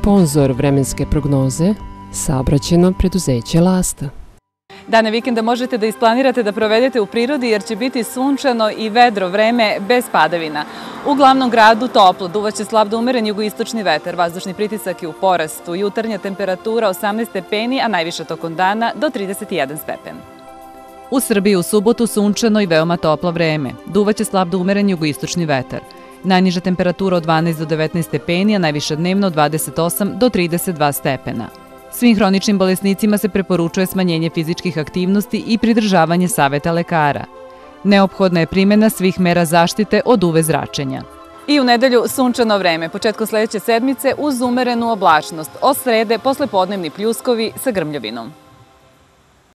Sponzor vremenske prognoze saobraćeno preduzeće Lasta. Dane vikenda možete da isplanirate da provedete u prirodi jer će biti sunčano i vedro vreme bez padavina. U glavnom gradu toplo, duvaće slab da umeren jugoistočni veter, vazdušni pritisak je u porastu, jutarnja temperatura 18 stepeni, a najviša tokom dana do 31 stepen. U Srbiji u subotu sunčano i veoma toplo vreme. Duvaće slab da umeren jugoistočni veter. Najniža temperatura od 12 do 19 stepeni, a najviša dnevno od 28 do 32 stepena. Svim hroničnim bolesnicima se preporučuje smanjenje fizičkih aktivnosti i pridržavanje saveta lekara. Neophodna je primjena svih mera zaštite od uve zračenja. I u nedelju sunčano vreme, početko sledeće sedmice uz umerenu oblačnost, od srede posle podnevni pljuskovi sa grmljovinom.